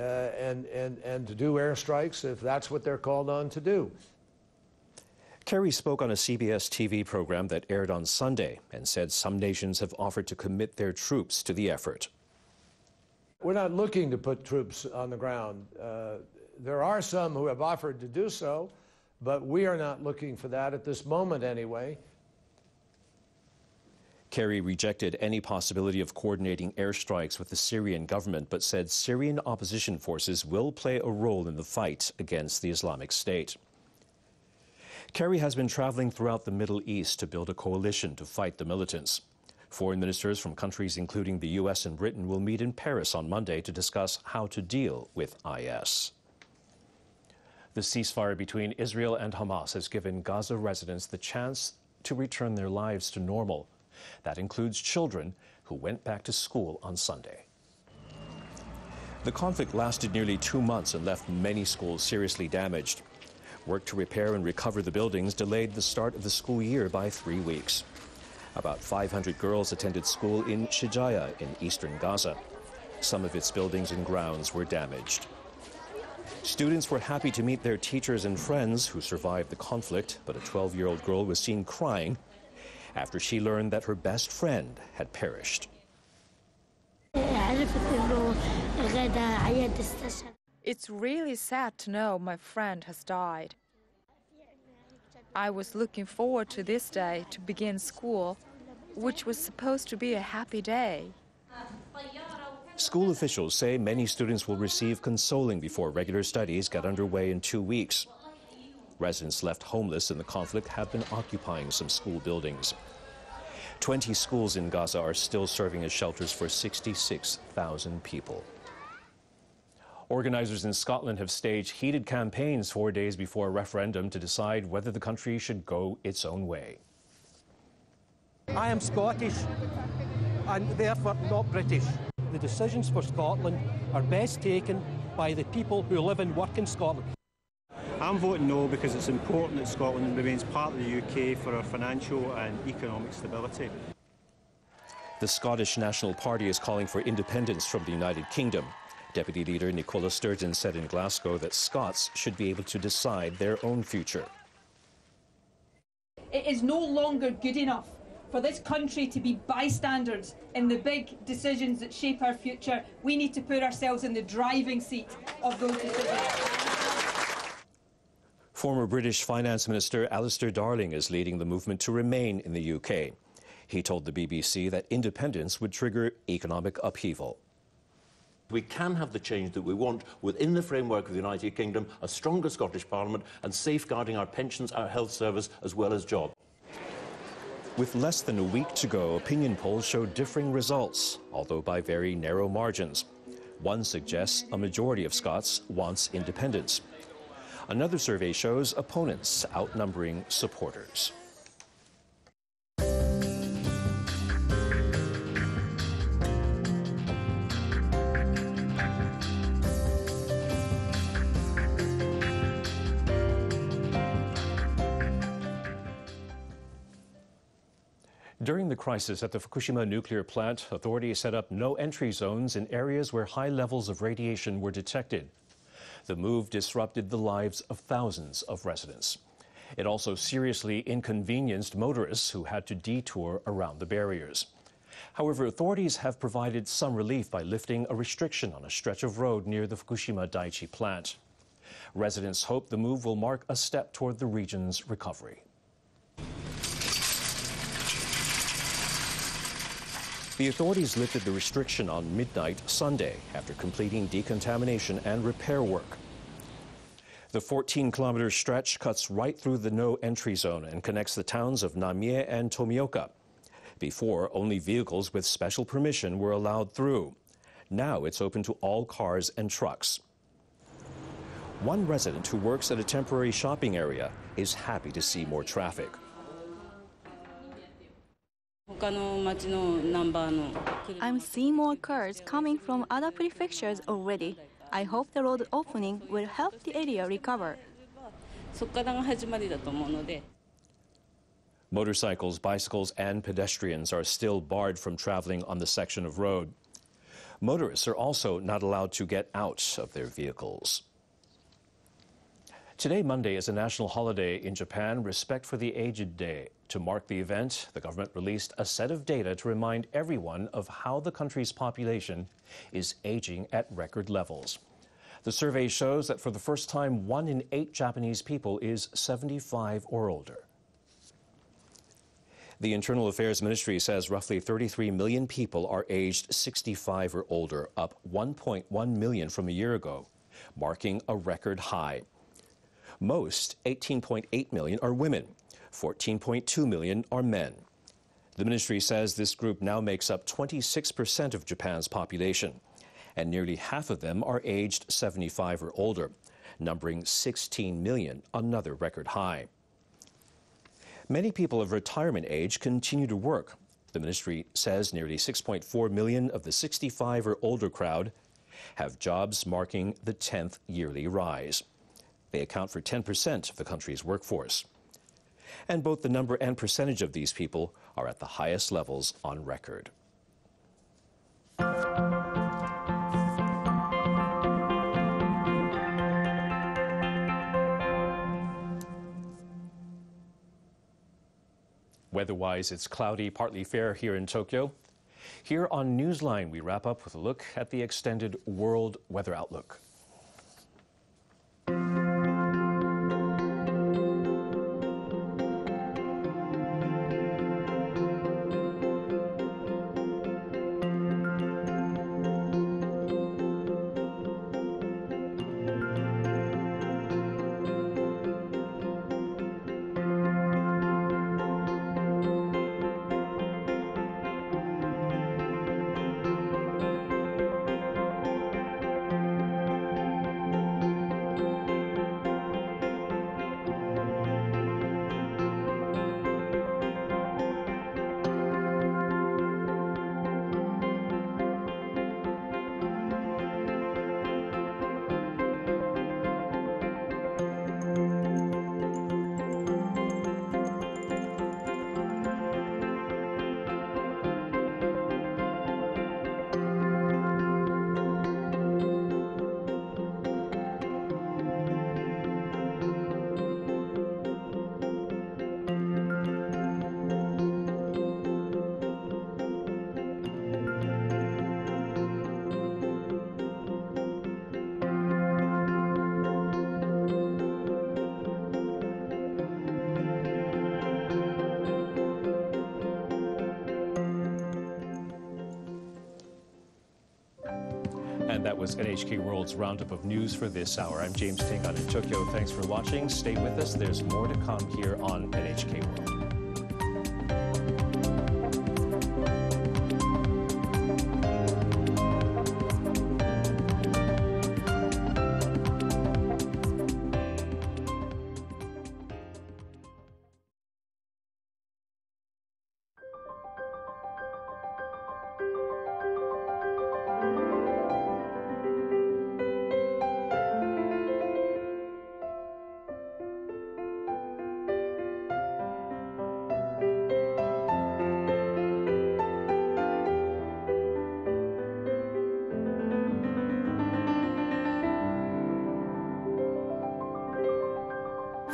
uh, and, and, and to do airstrikes if that's what they're called on to do. Kerry spoke on a CBS TV program that aired on Sunday and said some nations have offered to commit their troops to the effort. We're not looking to put troops on the ground. Uh, there are some who have offered to do so, but we are not looking for that at this moment anyway. Kerry rejected any possibility of coordinating airstrikes with the Syrian government, but said Syrian opposition forces will play a role in the fight against the Islamic State. Kerry has been traveling throughout the Middle East to build a coalition to fight the militants. Foreign ministers from countries including the U.S. and Britain will meet in Paris on Monday to discuss how to deal with IS. The ceasefire between Israel and Hamas has given Gaza residents the chance to return their lives to normal. That includes children who went back to school on Sunday. The conflict lasted nearly two months and left many schools seriously damaged. Work to repair and recover the buildings delayed the start of the school year by three weeks. About 500 girls attended school in Shijaya in eastern Gaza. Some of its buildings and grounds were damaged. Students were happy to meet their teachers and friends who survived the conflict, but a 12 year old girl was seen crying after she learned that her best friend had perished. It's really sad to know my friend has died. I was looking forward to this day to begin school, which was supposed to be a happy day. School officials say many students will receive consoling before regular studies get underway in two weeks. Residents left homeless in the conflict have been occupying some school buildings. 20 schools in Gaza are still serving as shelters for 66,000 people. Organizers in Scotland have staged heated campaigns four days before a referendum to decide whether the country should go its own way. I am Scottish and therefore not British. The decisions for Scotland are best taken by the people who live and work in Scotland. I'm voting no because it's important that Scotland remains part of the UK for our financial and economic stability. The Scottish National Party is calling for independence from the United Kingdom. Deputy Leader Nicola Sturgeon said in Glasgow that Scots should be able to decide their own future. It is no longer good enough for this country to be bystanders in the big decisions that shape our future. We need to put ourselves in the driving seat of those decisions. Former British Finance Minister Alistair Darling is leading the movement to remain in the UK. He told the BBC that independence would trigger economic upheaval. We can have the change that we want within the framework of the United Kingdom, a stronger Scottish Parliament, and safeguarding our pensions, our health service, as well as jobs. With less than a week to go, opinion polls show differing results, although by very narrow margins. One suggests a majority of Scots wants independence. Another survey shows opponents outnumbering supporters. During the crisis at the Fukushima nuclear plant, authorities set up no entry zones in areas where high levels of radiation were detected. The move disrupted the lives of thousands of residents. It also seriously inconvenienced motorists who had to detour around the barriers. However, authorities have provided some relief by lifting a restriction on a stretch of road near the Fukushima Daiichi plant. Residents hope the move will mark a step toward the region's recovery. The authorities lifted the restriction on midnight Sunday after completing decontamination and repair work. The 14 kilometer stretch cuts right through the no entry zone and connects the towns of Namie and Tomioka. Before, only vehicles with special permission were allowed through. Now it's open to all cars and trucks. One resident who works at a temporary shopping area is happy to see more traffic. I'm seeing more cars coming from other prefectures already. I hope the road opening will help the area recover. Motorcycles, bicycles, and pedestrians are still barred from traveling on the section of road. Motorists are also not allowed to get out of their vehicles. Today, Monday, is a national holiday in Japan, Respect for the Aged Day. To mark the event, the government released a set of data to remind everyone of how the country's population is aging at record levels. The survey shows that for the first time, one in eight Japanese people is 75 or older. The Internal Affairs Ministry says roughly 33 million people are aged 65 or older, up 1.1 million from a year ago, marking a record high. Most, 18.8 million, are women. 14.2 million are men. The ministry says this group now makes up 26% of Japan's population, and nearly half of them are aged 75 or older, numbering 16 million, another record high. Many people of retirement age continue to work. The ministry says nearly 6.4 million of the 65 or older crowd have jobs marking the 10th yearly rise. They account for 10% of the country's workforce. And both the number and percentage of these people are at the highest levels on record. Weather-wise, it's cloudy, partly fair here in Tokyo. Here on Newsline, we wrap up with a look at the extended world weather outlook. And that was NHK World's roundup of news for this hour. I'm James Tengan in Tokyo. Thanks for watching. Stay with us. There's more to come here on NHK World.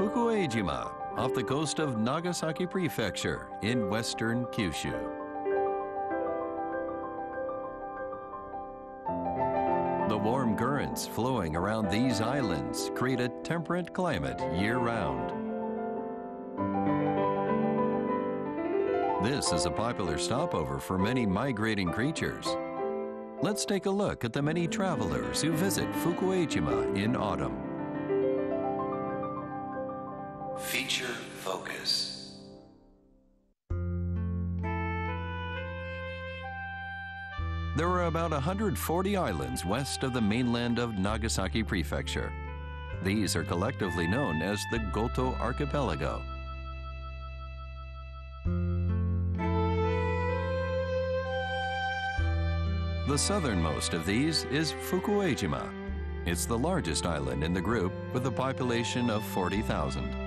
Fukuejima, off the coast of Nagasaki Prefecture in western Kyushu. The warm currents flowing around these islands create a temperate climate year round. This is a popular stopover for many migrating creatures. Let's take a look at the many travelers who visit Fukuejima in autumn. Feature Focus. There are about 140 islands west of the mainland of Nagasaki Prefecture. These are collectively known as the Goto Archipelago. The southernmost of these is Fukuejima. It's the largest island in the group with a population of 40,000.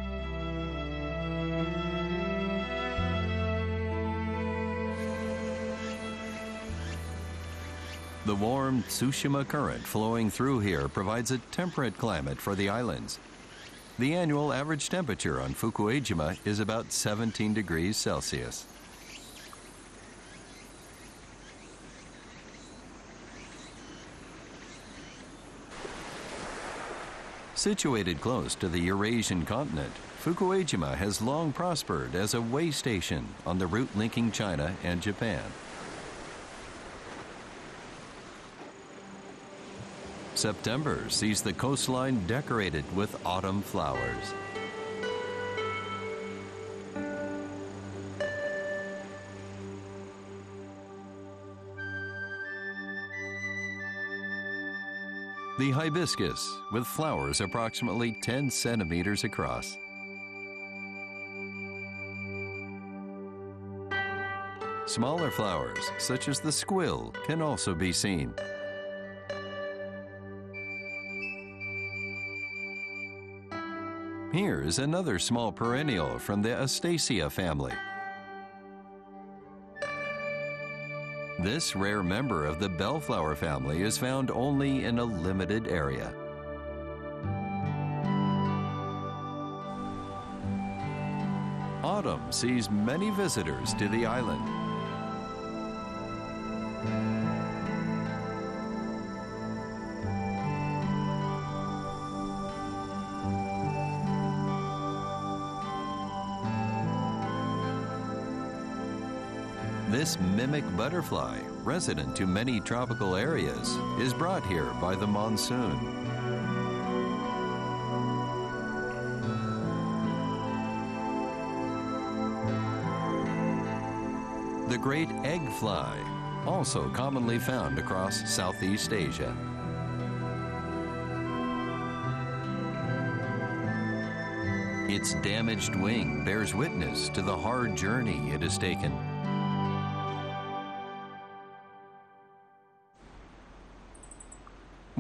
The warm Tsushima current flowing through here provides a temperate climate for the islands. The annual average temperature on Fukuejima is about 17 degrees Celsius. Situated close to the Eurasian continent, Fukuejima has long prospered as a way station on the route linking China and Japan. September sees the coastline decorated with autumn flowers. The hibiscus, with flowers approximately 10 centimeters across. Smaller flowers, such as the squill, can also be seen. Here is another small perennial from the Asteraceae family. This rare member of the bellflower family is found only in a limited area. Autumn sees many visitors to the island. Mimic butterfly, resident to many tropical areas, is brought here by the monsoon. The great egg fly, also commonly found across Southeast Asia. Its damaged wing bears witness to the hard journey it has taken.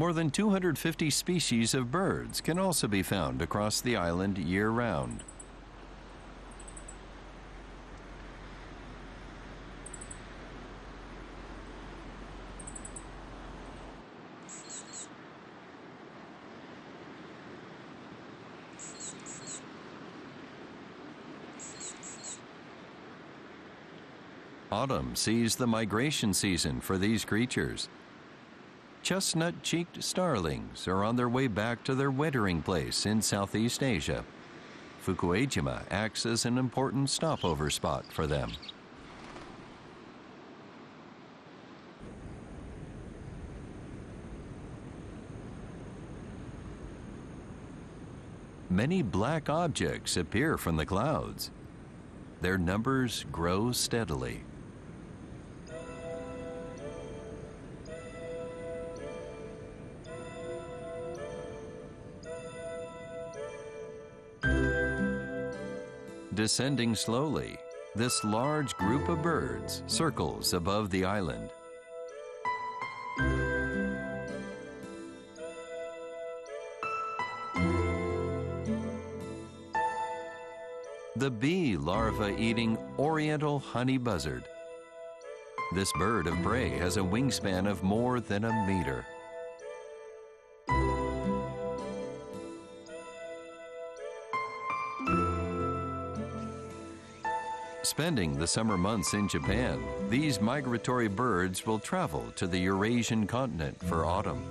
More than 250 species of birds can also be found across the island year round. Autumn sees the migration season for these creatures. Chestnut cheeked starlings are on their way back to their wintering place in Southeast Asia. Fukuejima acts as an important stopover spot for them. Many black objects appear from the clouds. Their numbers grow steadily. Descending slowly, this large group of birds circles above the island. The bee larva eating oriental honey buzzard. This bird of prey has a wingspan of more than a meter. Spending the summer months in Japan, these migratory birds will travel to the Eurasian continent for autumn.